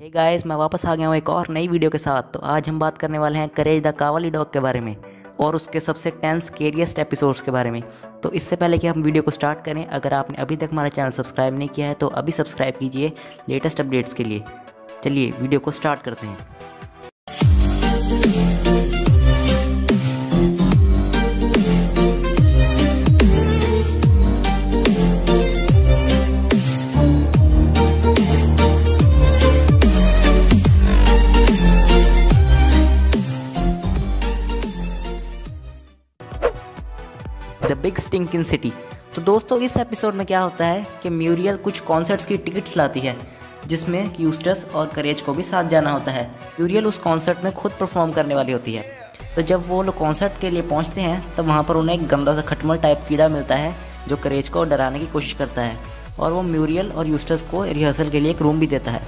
हे hey guys मैं वापस आ गया हूँ एक और नई वीडियो के साथ। तो आज हम बात करने वाले हैं करेज द कावली डॉग के बारे में और उसके सबसे टेंस केरियस्ट एपिसोड्स के बारे में। तो इससे पहले कि हम वीडियो को स्टार्ट करें, अगर आपने अभी तक हमारा चैनल सब्सक्राइब नहीं किया है तो अभी सब्सक्राइब कीजिए लेटेस्ट अपडेट्स के लिए। चलिए वीडियो को स्टार्ट करते हैं। इन सिटी तो दोस्तों, इस एपिसोड में क्या होता है कि म्यूरियल कुछ कॉन्सर्ट्स की टिकट्स लाती है, जिसमें यूस्टस और करेज को भी साथ जाना होता है। म्यूरियल उस कॉन्सर्ट में खुद परफॉर्म करने वाली होती है। तो जब वो लोग कॉन्सर्ट के लिए पहुँचते हैं, तब वहाँ पर उन्हें एक गंदा सा खटमल टाइप कीड़ा मिलता है, जो करेज को डराने की कोशिश करता है, और वो म्यूरियल और यूस्टस को रिहर्सल के लिए एक रूम भी देता है।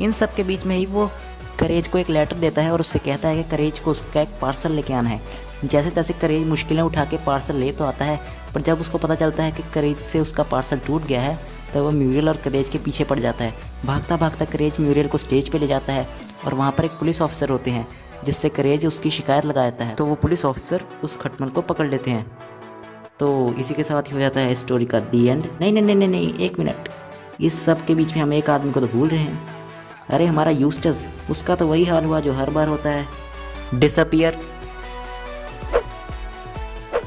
इन सब के बीच में ही वो करेज को एक लेटर देता है, और उससे कहता है कि करेज को उसका एक पार्सल लेके आना है। जैसे तैसे करेज मुश्किलें उठा के पार्सल ले तो आता है, पर जब उसको पता चलता है कि करेज से उसका पार्सल टूट गया है तो वो म्यूरियल और करेज के पीछे पड़ जाता है। भागता भागता करेज म्यूरियल को स्टेज पे ले जाता है और वहाँ पर एक पुलिस ऑफिसर होते हैं, जिससे करेज उसकी शिकायत लगा देता है। तो वो पुलिस ऑफिसर उस खटमल को पकड़ लेते हैं। तो इसी के साथ ही हो जाता है स्टोरी का दी एंड। नहीं नहीं नहीं नहीं नहीं, एक मिनट। इस सब के बीच में हम एक आदमी को तो भूल रहे हैं। अरे, हमारा यूस्टस, उसका तो वही हाल हुआ जो हर बार होता है। Disappear.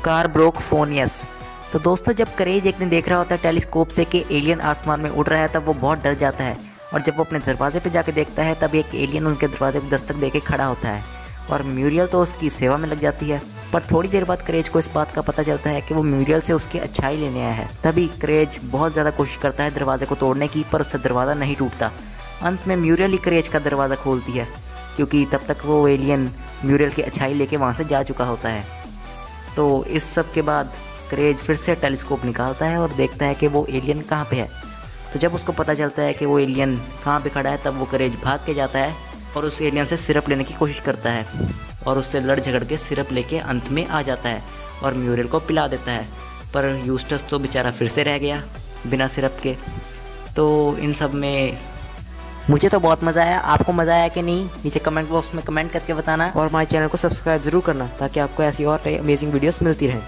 Car broke phone yes तो दोस्तों, जब करेज एक दिन देख रहा होता है टेलीस्कोप से कि एलियन आसमान में उड़ रहा है, तब वो बहुत डर जाता है। और जब वो अपने दरवाजे पे जाके देखता है, तब एक एलियन उनके दरवाजे पर दस्तक दे के खड़ा होता है। और म्यूरियल तो उसकी सेवा में लग जाती है। पर थोड़ी देर बाद करेज को इस बात का पता चलता है कि वो म्यूरियल से उसकी अच्छाई लेने आया है। तभी करेज बहुत ज़्यादा कोशिश करता है दरवाजे को तोड़ने की, पर उससे दरवाज़ा नहीं टूटता। अंत में म्यूरियल ही करेज का दरवाज़ा खोलती है, क्योंकि तब तक वो एलियन म्यूरियल की अच्छाई लेके वहाँ से जा चुका होता है। तो इस सब के बाद करेज फिर से टेलीस्कोप निकालता है और देखता है कि वो एलियन कहाँ पे है। तो जब उसको पता चलता है कि वो एलियन कहाँ पे खड़ा है, तब वो करेज भाग के जाता है और उस एलियन से सिरप लेने की कोशिश करता है और उससे लड़ झगड़ के सिरप लेके अंत में आ जाता है और म्यूरियल को पिला देता है। पर यूस्टस तो बेचारा फिर से रह गया बिना सिरप के। तो इन सब में मुझे तो बहुत मज़ा आया। आपको मज़ा आया कि नहीं? नीचे कमेंट बॉक्स में कमेंट करके बताना। और हमारे चैनल को सब्सक्राइब ज़रूर करना, ताकि आपको ऐसी और अमेजिंग वीडियोस मिलती रहें।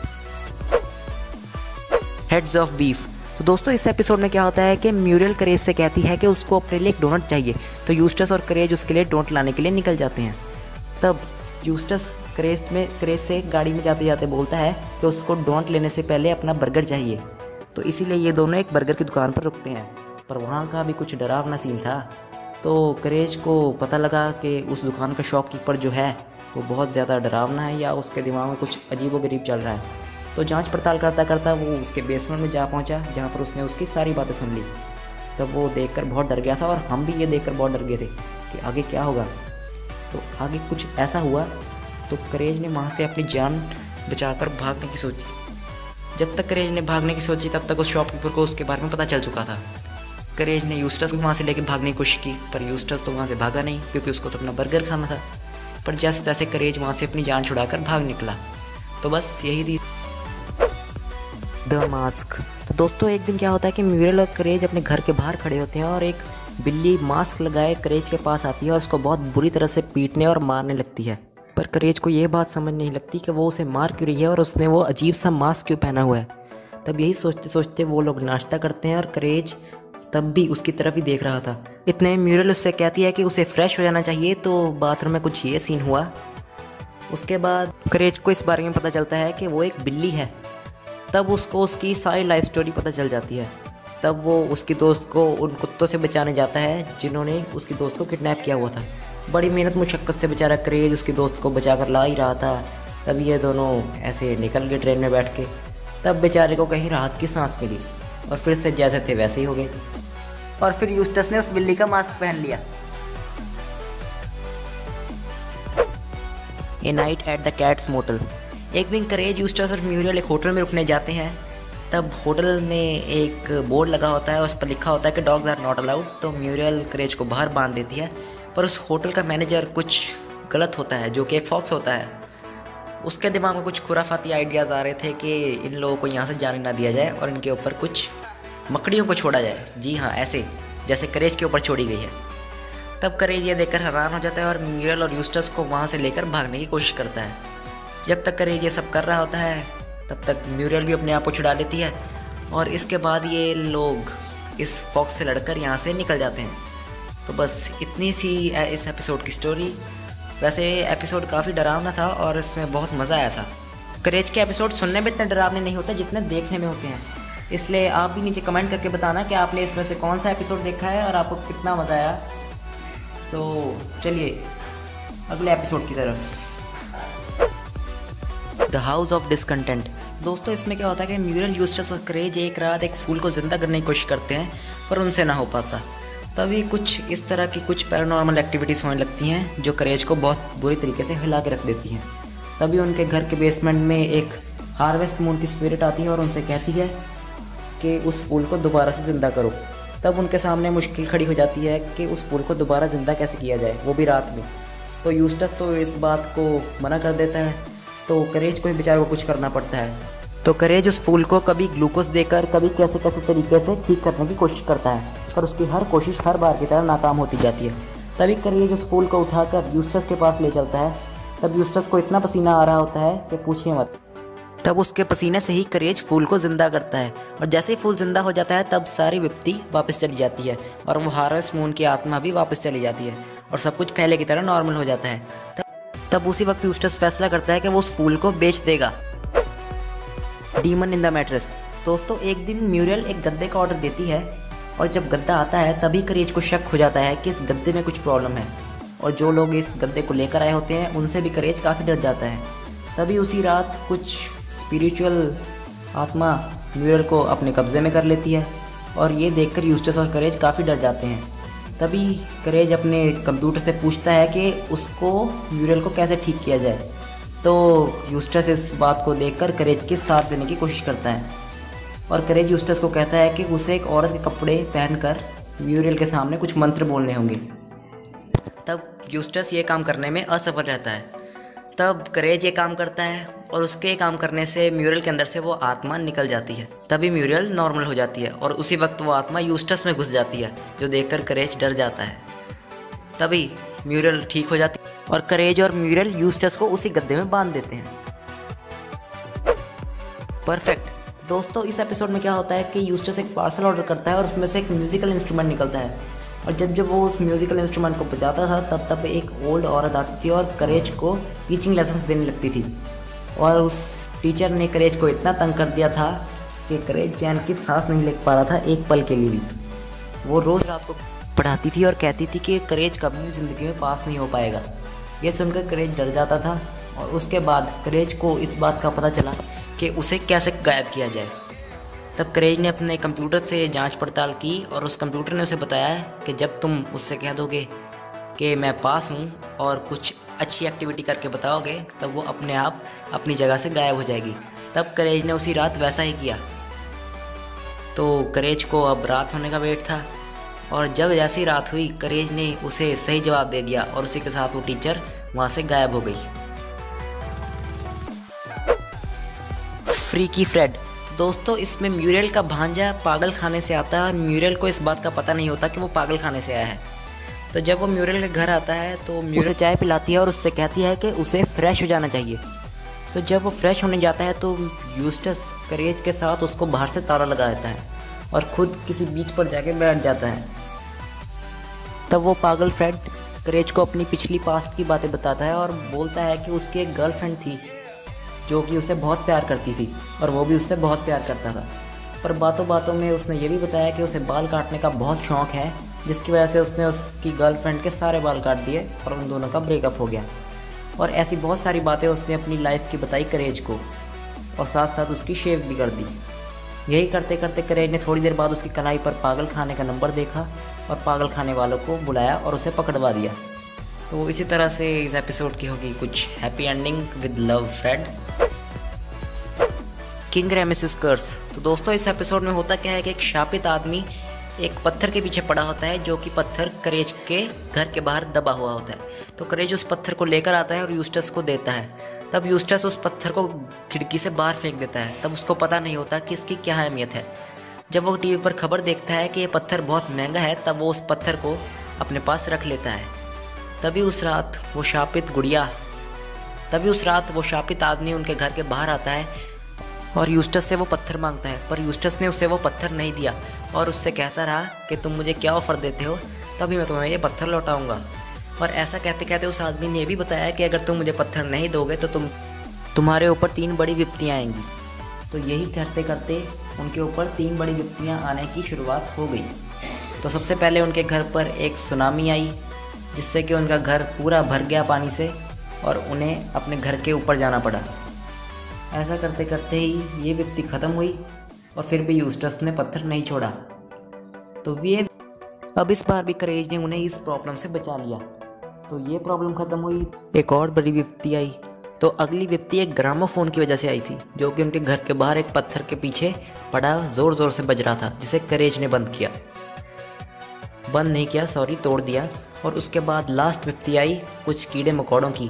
हेड्स ऑफ़ बीफ तो दोस्तों, इस एपिसोड में क्या होता है कि म्यूरियल करेज से कहती है कि उसको अपने लिए एक डोनट चाहिए। तो यूस्टस और करेज उसके लिए डोनट लाने के लिए निकल जाते हैं। तब यूस्टस करेज में करेज से गाड़ी में जाते जाते बोलता है कि उसको डोनट लेने से पहले अपना बर्गर चाहिए। तो इसीलिए ये दोनों एक बर्गर की दुकान पर रुकते हैं। पर वहाँ का भी कुछ डरावना सीन था। तो करेज को पता लगा कि उस दुकान का शॉपकीपर जो है, वो बहुत ज़्यादा डरावना है या उसके दिमाग में कुछ अजीब व गरीब चल रहा है। तो जाँच पड़ताल करता करता वो उसके बेसमेंट में जा पहुँचा, जहाँ पर उसने उसकी सारी बातें सुन ली। तब वो देखकर बहुत डर गया था और हम भी ये देखकर बहुत डर गए थे कि आगे क्या होगा। तो आगे कुछ ऐसा हुआ तो करेज ने वहाँ से अपनी जान बचाकर भागने की सोची। जब तक करेज ने भागने की सोची, तब तक उस शॉपकीपर को उसके बारे में पता चल चुका था। करेज ने यूस्टस को वहाँ से लेकर भागने की कोशिश की, पर यूस्टस तो वहाँ से भागा नहीं, क्योंकि उसको तो अपना बर्गर खाना था। पर जैसे तैसे करेज वहाँ से अपनी जान छुड़ाकर भाग निकला। तो बस यही थी। द मास्क तो दोस्तों, एक दिन क्या होता है कि म्यूरल और करेज अपने घर के बाहर खड़े होते हैं और एक बिल्ली मास्क लगाए करेज के पास आती है और उसको बहुत बुरी तरह से पीटने और मारने लगती है। पर करेज को यह बात समझ नहीं लगती कि वो उसे मार क्यों रही है और उसने वो अजीब सा मास्क क्यों पहना हुआ है। तब यही सोचते सोचते वो लोग नाश्ता करते हैं और करेज तब भी उसकी तरफ़ ही देख रहा था। इतने म्यूरल उससे कहती है कि उसे फ्रेश हो जाना चाहिए तो बाथरूम में कुछ ये सीन हुआ। उसके बाद करेज को इस बारे में पता चलता है कि वो एक बिल्ली है। तब उसको उसकी सारी लाइफ स्टोरी पता चल जाती है। तब वो उसकी दोस्त को उन कुत्तों से बचाने जाता है, जिन्होंने उसकी दोस्त को किडनैप किया हुआ था। बड़ी मेहनत मुशक्क़त से बेचारा करेज उसकी दोस्त को बचा कर ला ही रहा था। तब ये दोनों ऐसे निकल गए ट्रेन में बैठ के। तब बेचारे को कहीं राहत की सांस मिली और फिर से जैसे थे वैसे ही हो गए। और फिर यूस्टस ने उस बिल्ली का मास्क पहन लिया। A night at the cat's motel. एक दिन करेज यूस्टस और म्यूरियल एक होटल में रुकने जाते हैं। तब होटल में एक बोर्ड लगा होता है, उस पर लिखा होता है कि डॉग्स आर नॉट अलाउड। तो म्यूरियल करेज को बाहर बाँध देती है। पर उस होटल का मैनेजर कुछ गलत होता है, जो कि एक फॉक्स होता है। उसके दिमाग में कुछ खुराफाती आइडियाज़ आ रहे थे कि इन लोगों को यहाँ से जाने ना दिया जाए और इनके ऊपर कुछ मकड़ियों को छोड़ा जाए। जी हाँ ऐसे, जैसे करेज के ऊपर छोड़ी गई है। तब करेज ये देखकर हैरान हो जाता है और म्यूरल और यूस्टस को वहाँ से लेकर भागने की कोशिश करता है। जब तक करेज ये सब कर रहा होता है, तब तक म्यूरल भी अपने आप को छुड़ा लेती है और इसके बाद ये लोग इस फॉक्स से लड़कर यहाँ से निकल जाते हैं। तो बस इतनी सी इस एपिसोड की स्टोरी। वैसे एपिसोड काफ़ी डरावना था और इसमें बहुत मज़ा आया था। करेज के एपिसोड सुनने में इतने डरावने नहीं होते जितने देखने में होते हैं। इसलिए आप भी नीचे कमेंट करके बताना कि आपने इसमें से कौन सा एपिसोड देखा है और आपको कितना मज़ा आया। तो चलिए, अगले एपिसोड की तरफ़। द हाउस ऑफ़ डिसकंटेंट दोस्तों, इसमें क्या होता है कि म्यूरल यूस्टस और क्रेज एक रात एक फूल को ज़िंदा करने की कोशिश करते हैं, पर उनसे ना हो पाता। तभी कुछ इस तरह की कुछ पैरानॉर्मल एक्टिविटीज़ होने लगती हैं, जो करेज को बहुत बुरी तरीके से हिला के रख देती हैं। तभी उनके घर के बेसमेंट में एक हार्वेस्ट मून की स्पिरिट आती है और उनसे कहती है कि उस फूल को दोबारा से ज़िंदा करो। तब उनके सामने मुश्किल खड़ी हो जाती है कि उस फूल को दोबारा ज़िंदा कैसे किया जाए, वो भी रात में। तो यूस्टस तो इस बात को मना कर देता है। तो करेज को ही बेचारे को कुछ करना पड़ता है। तो करेज उस फूल को कभी ग्लूकोज देकर, कभी कैसे कैसे तरीके से ठीक करने की कोशिश करता है। पर उसकी हर कोशिश हर बार की तरह नाकाम होती जाती है। तभी करेज उस फूल को उठाकर यूस्टस के पास ले चलता है। तब यूस्टस को इतना पसीना आ रहा होता है कि पूछिए मत। तब उसके पसीने से ही करेज फूल को ज़िंदा करता है। और जैसे ही फूल ज़िंदा हो जाता है, तब सारी विपत्ति वापस चली जाती है। और वो हारस मून की आत्मा भी वापस चली जाती है। और सब कुछ पहले की तरह नॉर्मल हो जाता है। तब तब उसी वक्त यूस्टस फैसला करता है कि वो उस फूल को बेच देगा। Demon in the mattress. दोस्तों, एक दिन म्यूरियल एक गद्दे का ऑर्डर देती है। और जब गद्दा आता है, तभी करेज को शक हो जाता है कि इस गद्दे में कुछ प्रॉब्लम है। और जो लोग इस गद्दे को लेकर आए होते हैं, उनसे भी करेज काफ़ी डर जाता है। तभी उसी रात कुछ स्पिरिचुअल आत्मा म्यूरल को अपने कब्ज़े में कर लेती है। और ये देखकर यूस्टस और करेज काफ़ी डर जाते हैं। तभी करेज अपने कंप्यूटर से पूछता है कि उसको म्यूरल को कैसे ठीक किया जाए। तो यूस्टस इस बात को देखकर करेज के साथ देने की कोशिश करता है। और करेज यूस्टस को कहता है कि उसे एक औरत के कपड़े पहनकर म्यूरियल के सामने कुछ मंत्र बोलने होंगे। तब यूस्टस ये काम करने में असफल रहता है। तब करेज ये काम करता है और उसके काम करने से म्यूरल के अंदर से वो आत्मा निकल जाती है। तभी म्यूरल नॉर्मल हो जाती है और उसी वक्त वो आत्मा यूस्टस में घुस जाती है, जो देखकर करेज डर जाता है। तभी म्यूरल ठीक हो जाती है और करेज और म्यूरल यूस्टस को उसी गद्दे में बाँध देते हैं। परफेक्ट। दोस्तों, इस एपिसोड में क्या होता है कि यूस्टस एक पार्सल ऑर्डर करता है और उसमें से एक म्यूजिकल इंस्ट्रूमेंट निकलता है। और जब जब वो उस म्यूज़िकल इंस्ट्रूमेंट को बजाता था, तब तब एक ओल्ड औरत आती थी और करेज को टीचिंग लेसन देने लगती थी। और उस टीचर ने करेज को इतना तंग कर दिया था कि करेज चैन की सांस नहीं ले पा रहा था एक पल के लिए भी। वो रोज़ रात को पढ़ाती थी और कहती थी कि करेज कभी भी ज़िंदगी में पास नहीं हो पाएगा। ये सुनकर करेज डर जाता था और उसके बाद करेज को इस बात का पता चला कि उसे कैसे गायब किया जाए। तब करेज ने अपने कंप्यूटर से जाँच पड़ताल की और उस कंप्यूटर ने उसे बताया कि जब तुम उससे कह दोगे कि मैं पास हूँ और कुछ अच्छी एक्टिविटी करके बताओगे, तब वो अपने आप अपनी जगह से गायब हो जाएगी। तब करेज ने उसी रात वैसा ही किया। तो करेज को अब रात होने का वेट था और जब जैसी रात हुई, करेज ने उसे सही जवाब दे दिया और उसी के साथ वो टीचर वहाँ से गायब हो गई। फ्रीकी फ्रेड दोस्तों, इसमें म्यूरियल का भांजा पागल खाने से आता है और म्यूरियल को इस बात का पता नहीं होता कि वो पागल खाने से आया है। तो जब वो म्यूरियल के घर आता है तो उसे चाय पिलाती है और उससे कहती है कि उसे फ्रेश हो जाना चाहिए। तो जब वो फ्रेश होने जाता है तो यूस्टस करेज के साथ उसको बाहर से ताला लगा देता है और ख़ुद किसी बीच पर जाके बैठ जाता है। तब वो पागल फ्रेंड करेज को अपनी पिछली पास्ट की बातें बताता है और बोलता है कि उसकी एक गर्लफ्रेंड थी। जो कि उसे बहुत प्यार करती थी और वो भी उससे बहुत प्यार करता था। पर बातों बातों में उसने ये भी बताया कि उसे बाल काटने का बहुत शौक़ है, जिसकी वजह से उसने उसकी गर्लफ्रेंड के सारे बाल काट दिए और उन दोनों का ब्रेकअप हो गया। और ऐसी बहुत सारी बातें उसने अपनी लाइफ की बताई करेज को, और साथ साथ उसकी शेव भी कर दी। यही करते करते करेज ने थोड़ी देर बाद उसकी कलाई पर पागल खाने का नंबर देखा और पागल खाने वालों को बुलाया और उसे पकड़वा दिया। तो इसी तरह से इस एपिसोड की होगी कुछ happy ending with love Fred King Ramses curse तो दोस्तों, इस एपिसोड में होता क्या है कि एक शापित आदमी एक पत्थर के पीछे पड़ा होता है, जो कि पत्थर करेज के घर के बाहर दबा हुआ होता है। तो करेज उस पत्थर को लेकर आता है और यूस्टस को देता है। तब यूस्टस उस पत्थर को खिड़की से बाहर फेंक देता है। तब उसको पता नहीं होता कि इसकी क्या अहमियत है। जब वो टीवी पर खबर देखता है कि ये पत्थर बहुत महँगा है, तब वो उस पत्थर को अपने पास रख लेता है। तभी उस रात वो शापित गुड़िया, तभी उस रात वो शापित आदमी उनके घर के बाहर आता है और यूस्टस से वो पत्थर माँगता है। पर यूस्टस ने उसे वो पत्थर नहीं दिया और उससे कहता रहा कि तुम मुझे क्या ऑफ़र देते हो? तभी मैं तुम्हें ये पत्थर लौटाऊँगा। और ऐसा कहते कहते उस आदमी ने भी बताया कि अगर तुम मुझे पत्थर नहीं दोगे तो तुम, तुम्हारे ऊपर तीन बड़ी विपत्तियाँ आएँगी। तो यही करते करते उनके ऊपर तीन बड़ी विपत्तियाँ आने की शुरुआत हो गई। तो सबसे पहले उनके घर पर एक सुनामी आई। जिससे कि उनका घर पूरा भर गया पानी से और उन्हें अपने घर के ऊपर जाना पड़ा। ऐसा करते करते ही ये विपत्ति ख़त्म हुई और फिर भी यूस्टस ने पत्थर नहीं छोड़ा। तो ये अब इस बार भी करेज ने उन्हें इस प्रॉब्लम से बचा लिया। तो ये प्रॉब्लम ख़त्म हुई, एक और बड़ी विपत्ति आई। तो अगली विपत्ति एक ग्रामोफोन की वजह से आई थी, जो कि उनके घर के बाहर एक पत्थर के पीछे पड़ा ज़ोर ज़ोर से बज रहा था, जिसे करेज ने बंद किया। बंद नहीं किया, सॉरी, तोड़ दिया और उसके बाद लास्ट विपत्ति आई कुछ कीड़े मकोड़ों की।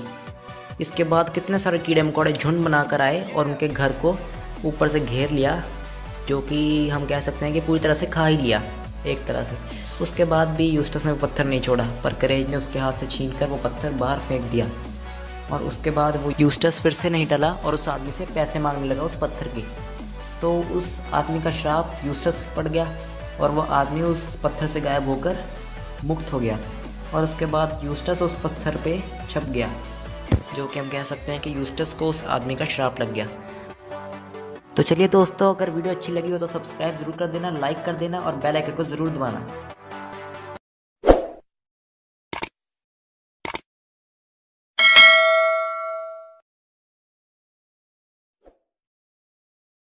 इसके बाद कितने सारे कीड़े मकोड़े झुंड बनाकर आए और उनके घर को ऊपर से घेर लिया, जो कि हम कह सकते हैं कि पूरी तरह से खा ही लिया, एक तरह से। उसके बाद भी यूस्टस ने वो पत्थर नहीं छोड़ा, पर करेज ने उसके हाथ से छीन कर वो पत्थर बाहर फेंक दिया। और उसके बाद वो यूस्टस फिर से नहीं टला और उस आदमी से पैसे मांगने लगा उस पत्थर के। तो उस आदमी का श्राप यूस्टस पड़ गया। और वो आदमी उस पत्थर से गायब होकर मुक्त हो गया और उसके बाद यूस्टस उस पत्थर पे छप गया, जो कि हम कह सकते हैं कि यूस्टस को उस आदमी का श्राप लग गया। तो चलिए दोस्तों, अगर वीडियो अच्छी लगी हो तो सब्सक्राइब ज़रूर कर देना, लाइक कर देना और बेल आइकन को ज़रूर दबाना।